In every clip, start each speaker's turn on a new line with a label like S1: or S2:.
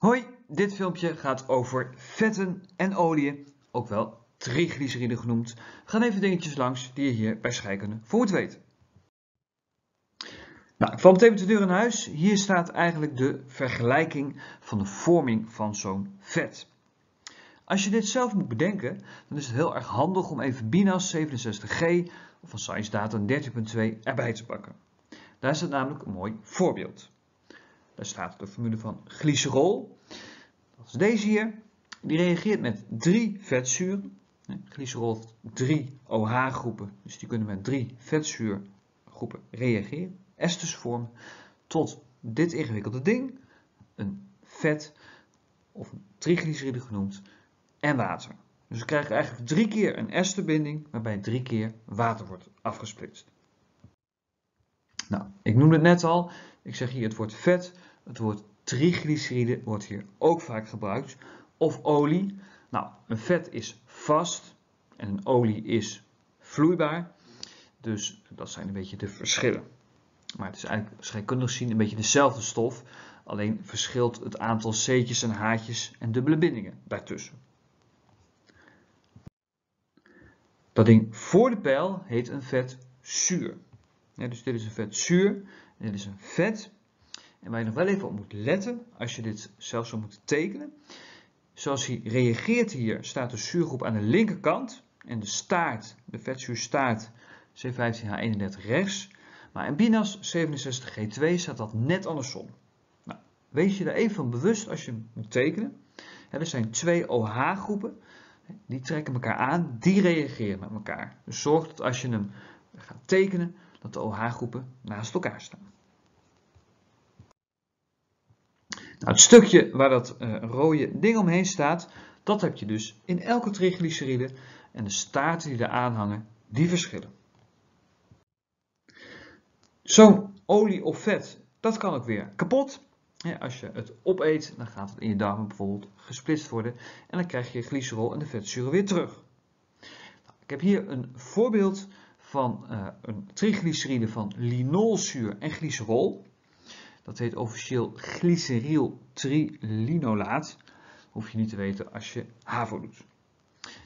S1: Hoi, dit filmpje gaat over vetten en oliën, ook wel triglyceriden genoemd. We gaan even dingetjes langs die je hier bij scheikunde voor moet weten. Nou, ik val meteen met de deur in huis. Hier staat eigenlijk de vergelijking van de vorming van zo'n vet. Als je dit zelf moet bedenken, dan is het heel erg handig om even BINAS 67G of van Science Data 13.2 erbij te pakken. Daar het namelijk een mooi voorbeeld. Daar staat de formule van glycerol. Dat is deze hier. Die reageert met drie vetzuren. Glycerol heeft drie OH-groepen, dus die kunnen met drie vetzuurgroepen reageren, esters vormen, tot dit ingewikkelde ding, een vet, of een triglyceride genoemd, en water. Dus we krijgen eigenlijk drie keer een esterbinding, waarbij drie keer water wordt afgesplitst. Nou, ik noemde het net al, ik zeg hier het woord vet, het woord triglyceride wordt hier ook vaak gebruikt. Of olie. Nou, een vet is vast en een olie is vloeibaar. Dus dat zijn een beetje de verschillen. Maar het is eigenlijk scheikundig gezien een beetje dezelfde stof. Alleen verschilt het aantal C'tjes en H'tjes en dubbele bindingen daartussen. Dat ding voor de pijl heet een vetzuur. Ja, dus dit is een vetzuur en dit is een vet. En waar je nog wel even op moet letten, als je dit zelf zou moeten tekenen. Zoals hij reageert hier, staat de zuurgroep aan de linkerkant. En de staart, de vetzuurstaart C15H31 rechts. Maar in BINAS 67G2 staat dat net andersom. Nou, wees je daar even van bewust als je moet tekenen. Er zijn twee OH-groepen, die trekken elkaar aan, die reageren met elkaar. Dus zorg dat als je hem gaat tekenen, dat de OH-groepen naast elkaar staan. Nou, het stukje waar dat uh, rode ding omheen staat, dat heb je dus in elke triglyceride en de staarten die eraan hangen, die verschillen. Zo'n olie of vet, dat kan ook weer kapot. Als je het opeet, dan gaat het in je darmen bijvoorbeeld gesplitst worden en dan krijg je glycerol en de vetzuren weer terug. Nou, ik heb hier een voorbeeld van uh, een triglyceride van linolzuur en glycerol. Dat heet officieel glyceryltrilinoolaat. Hoef je niet te weten als je HAVO doet.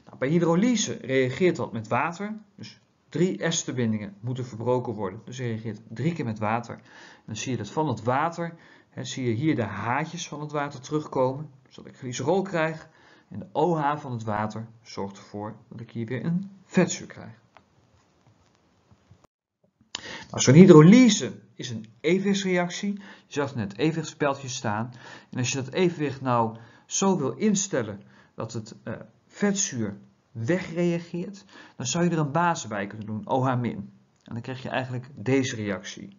S1: Nou, bij hydrolyse reageert dat met water. Dus drie esterbindingen moeten verbroken worden. Dus je reageert drie keer met water. Dan zie je dat van het water, hè, zie je hier de haatjes van het water terugkomen. Zodat ik glycerol krijg. En de OH van het water zorgt ervoor dat ik hier weer een vetzuur krijg. Nou, Zo'n hydrolyse is een evenwichtsreactie. Je zag net evenwichtsspeltje staan. En als je dat evenwicht nou zo wil instellen dat het uh, vetzuur wegreageert, dan zou je er een basis bij kunnen doen, OH-. En dan krijg je eigenlijk deze reactie.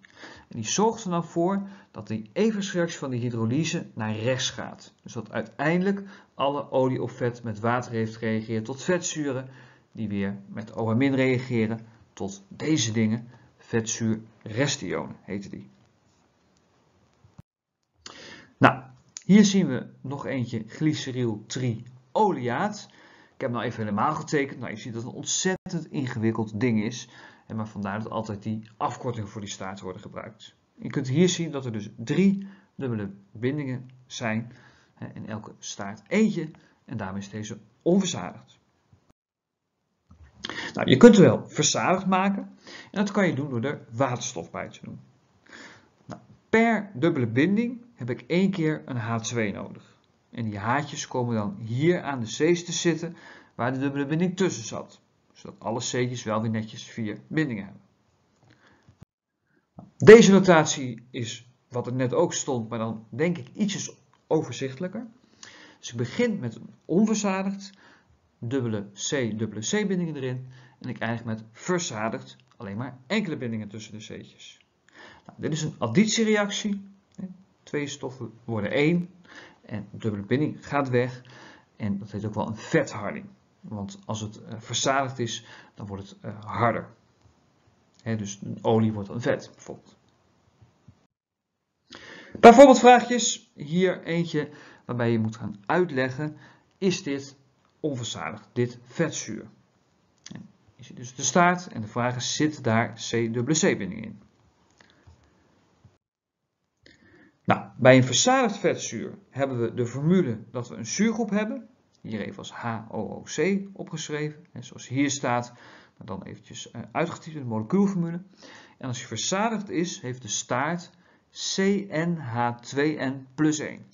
S1: En die zorgt er dan voor dat die evenwichtsreactie van de hydrolyse naar rechts gaat. Dus dat uiteindelijk alle olie of vet met water heeft gereageerd tot vetzuren, die weer met OH- reageren tot deze dingen, vetzuur restionen heette die. Nou, hier zien we nog eentje glyceryltrioliaat. Ik heb nou even helemaal getekend. Nou, je ziet dat het een ontzettend ingewikkeld ding is. En maar vandaar dat altijd die afkortingen voor die staart worden gebruikt. Je kunt hier zien dat er dus drie dubbele bindingen zijn. In elke staart eentje. En daarmee is deze onverzadigd. Nou, je kunt wel verzadigd maken. En dat kan je doen door er waterstof bij te doen. Nou, per dubbele binding heb ik één keer een H2 nodig. En die haartjes komen dan hier aan de C's te zitten waar de dubbele binding tussen zat. Zodat alle C'tjes wel weer netjes vier bindingen hebben. Deze notatie is wat er net ook stond, maar dan denk ik ietsjes overzichtelijker. Dus ik begin met een onverzadigd, dubbele C, dubbele C-bindingen erin. En ik eindig met verzadigd, alleen maar enkele bindingen tussen de C'tjes. Nou, dit is een additiereactie. Twee stoffen worden één en de dubbele binding gaat weg. En dat heet ook wel een vetharding. Want als het uh, verzadigd is, dan wordt het uh, harder. Dus olie wordt een vet, bijvoorbeeld. Bijvoorbeeld vraagjes. Hier eentje waarbij je moet gaan uitleggen. Is dit onverzadigd, dit vetzuur? En je ziet dus de staart en de vraag is, zit daar C-dubbele C-binding in? Nou, bij een verzadigd vetzuur hebben we de formule dat we een zuurgroep hebben. Hier even als HOOC opgeschreven, zoals hier staat, maar dan eventjes eh, uitgetypt in de molecuulformule. En als je verzadigd is, heeft de staart CnH2n plus 1.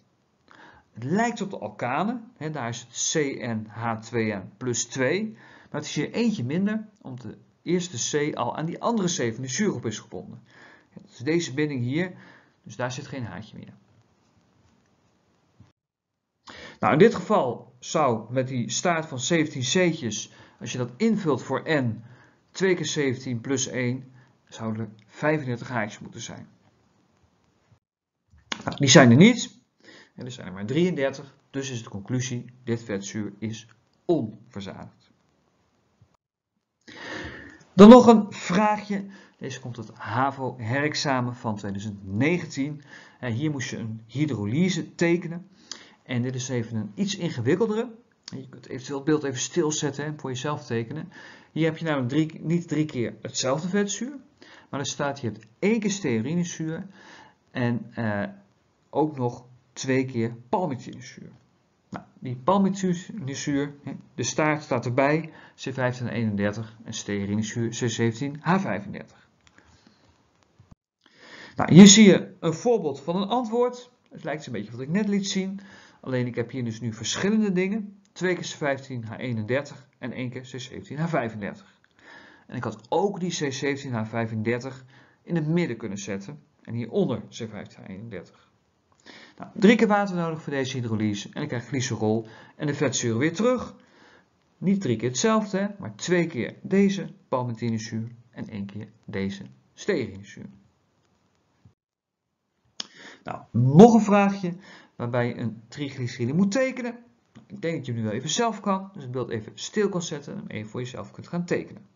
S1: Het lijkt op de alkanen, daar is het CnH2n plus 2, maar het is hier eentje minder, omdat de eerste C al aan die andere C van de zuurgroep is gebonden. Dat is deze binding hier, dus daar zit geen haartje meer. Nou, in dit geval zou met die staart van 17 C'tjes, als je dat invult voor n, 2 keer 17 plus 1, zouden er 35 haartjes moeten zijn. Nou, die zijn er niet. En er zijn er maar 33. Dus is de conclusie, dit vetzuur is onverzadigd. Dan nog een vraagje. Deze komt uit HAVO herexamen van 2019. hier moest je een hydrolyse tekenen. En dit is even een iets ingewikkeldere. Je kunt eventueel het beeld even stilzetten en voor jezelf tekenen. Hier heb je namelijk drie, niet drie keer hetzelfde vetzuur. Maar er staat, je hebt één keer stearinezuur en uh, ook nog twee keer palmitinezuur. Nou, die palmitinezuur, de staart staat erbij, C1531 en stearinezuur C17H35. Nou, hier zie je een voorbeeld van een antwoord. Het lijkt een beetje wat ik net liet zien. Alleen ik heb hier dus nu verschillende dingen. 2 keer C15H31 en 1 keer C17H35. En ik had ook die C17H35 in het midden kunnen zetten. En hieronder C15H31. Nou, drie keer water nodig voor deze hydrolyse en ik krijg glycerol en de vetzuren weer terug. Niet drie keer hetzelfde, maar twee keer deze palmitinezuur en één keer deze stearinezuur. Nou, nog een vraagje waarbij je een triglyceride moet tekenen. Ik denk dat je nu wel even zelf kan, dus het beeld even stil kan zetten en even voor jezelf kunt gaan tekenen.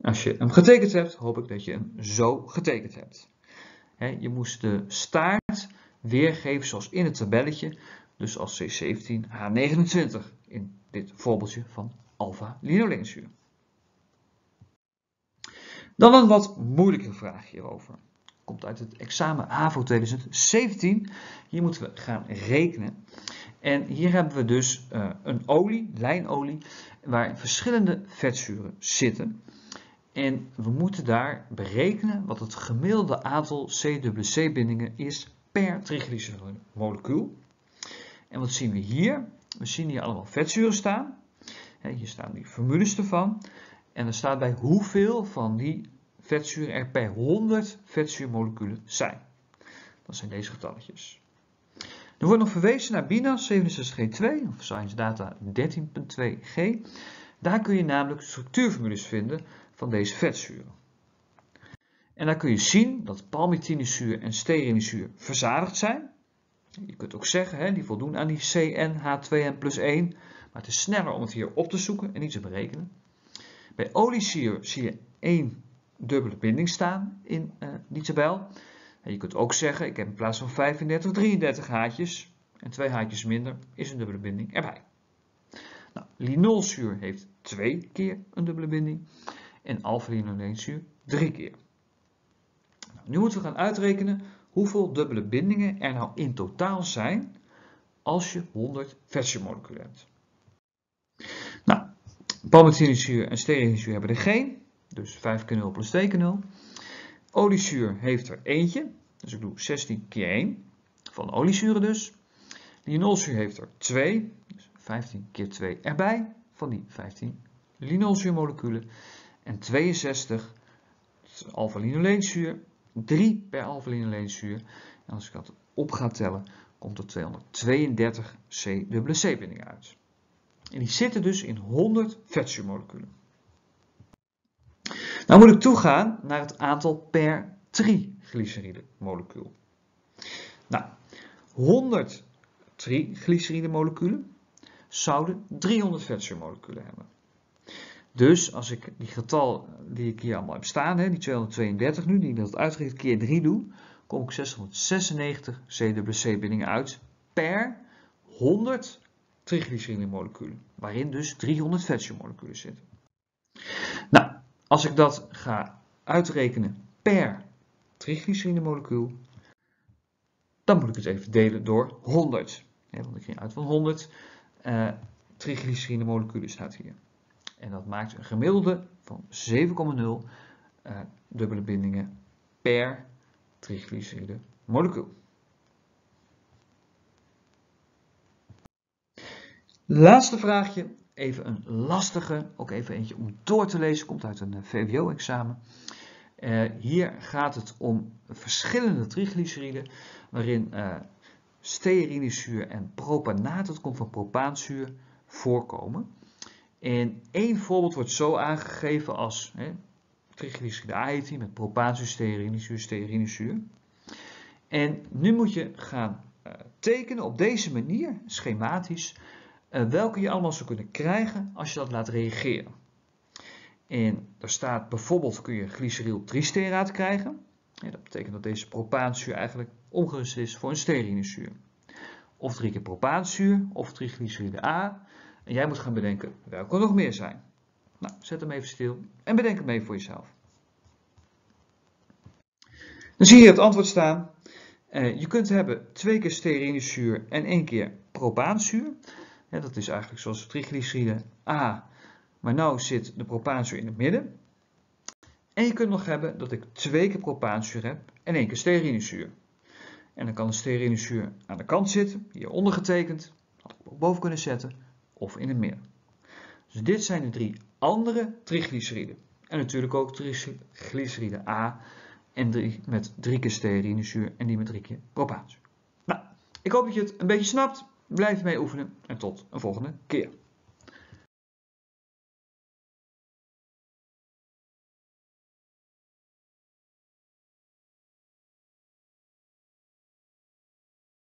S1: Als je hem getekend hebt, hoop ik dat je hem zo getekend hebt. Je moest de staart weergeven zoals in het tabelletje, dus als C17H29 in dit voorbeeldje van alpha-linolenzuur. Dan een wat moeilijke vraag hierover. Komt uit het examen HAVO 2017. Hier moeten we gaan rekenen. En hier hebben we dus uh, een olie, lijnolie, waar verschillende vetzuren zitten. En we moeten daar berekenen wat het gemiddelde aantal CWC-bindingen is per molecuul. En wat zien we hier? We zien hier allemaal vetzuren staan. Hier staan die formules ervan. En er staat bij hoeveel van die vetzuren er per 100 vetzuurmoleculen zijn. Dat zijn deze getalletjes. Er wordt nog verwezen naar BINA 67G2 of Science Data 13.2G. Daar kun je namelijk structuurformules vinden deze vetzuren. En dan kun je zien dat palmitinezuur en stearinezuur verzadigd zijn. Je kunt ook zeggen, hè, die voldoen aan die CnH2n plus 1, maar het is sneller om het hier op te zoeken en niet te berekenen. Bij oliezuur zie je één dubbele binding staan in uh, die tabel. En je kunt ook zeggen, ik heb in plaats van 35, 33 haartjes en twee haartjes minder, is een dubbele binding erbij. Nou, linolzuur heeft twee keer een dubbele binding en alpha-linoleenzuur drie keer. Nou, nu moeten we gaan uitrekenen hoeveel dubbele bindingen er nou in totaal zijn als je 100 vetzuurmoleculen hebt. Nou, palmitinezuur en stearinezuur hebben er geen, dus 5 keer 0 plus 2 keer 0. Oliezuur heeft er eentje, dus ik doe 16 keer 1, van oliezuren dus. Linolzuur heeft er 2, dus 15 keer 2 erbij, van die 15 linolzuurmoleculen en 62 alpha-linoleenzuur, 3 per alpha-linoleenzuur. En als ik dat op ga tellen, komt er 232 C-bindingen uit. En die zitten dus in 100 vetzuurmoleculen. Nou moet ik toegaan naar het aantal per triglyceride molecuul. Nou, 100 triglyceride moleculen zouden 300 vetzuurmoleculen hebben. Dus als ik die getal die ik hier allemaal heb staan, hè, die 232 nu, die ik dat uitgerekend keer 3 doe, kom ik 696 CWC-bindingen uit per 100 triglyceride-moleculen, waarin dus 300 vetzuurmoleculen zitten. Nou, als ik dat ga uitrekenen per triglyceride-molecuul, dan moet ik het even delen door 100. want ik ging uit van 100 uh, triglyceride moleculen staat hier. En dat maakt een gemiddelde van 7,0 uh, dubbele bindingen per triglyceride molecuul. Laatste vraagje, even een lastige, ook even eentje om door te lezen, komt uit een eh, VWO-examen. Uh, hier gaat het om verschillende triglyceriden, waarin uh, en propanaat, dat komt van propaanzuur, voorkomen. En één voorbeeld wordt zo aangegeven als triglyceride A met propaanzuur, stearinezuur. En nu moet je gaan uh, tekenen op deze manier, schematisch, uh, welke je allemaal zou kunnen krijgen als je dat laat reageren. En daar staat bijvoorbeeld kun je glyceryl tristeraat krijgen. Dat betekent dat deze propaanzuur eigenlijk omgerust is voor een sterinezuur. Of drie keer propaanzuur of triglyceride A. En jij moet gaan bedenken welke er nog meer zijn. Nou, zet hem even stil en bedenk het mee voor jezelf. Dan zie je het antwoord staan. Uh, je kunt hebben twee keer sterinezuur en één keer propaanzuur. Dat is eigenlijk zoals triglyceride A. Maar nu zit de propaanzuur in het midden. En je kunt nog hebben dat ik twee keer propaanzuur heb en één keer sterinezuur. En dan kan de sterinezuur aan de kant zitten, hier ondergetekend, had ik ook boven kunnen zetten, of in het midden. Dus dit zijn de drie andere triglyceriden. En natuurlijk ook triglyceride A en drie, met drie keer sterinezuur en die met drie keer propaanzuur. Nou, ik hoop dat je het een beetje snapt. Blijf mee oefenen en tot een volgende keer.